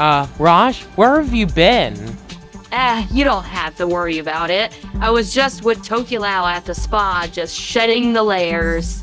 Uh, Raj, where have you been? Eh, you don't have to worry about it. I was just with Tokelau at the spa, just shedding the layers.